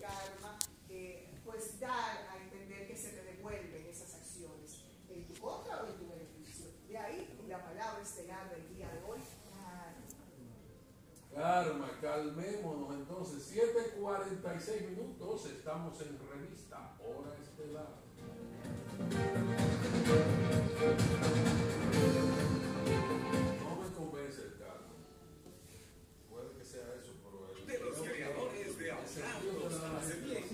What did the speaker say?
karma, eh, pues dar a entender que se te devuelven esas acciones en tu contra o en tu beneficio. De ahí la palabra estelar del día de hoy, karma. calmémonos entonces, 7.46 minutos, estamos en revista, hora Você tem?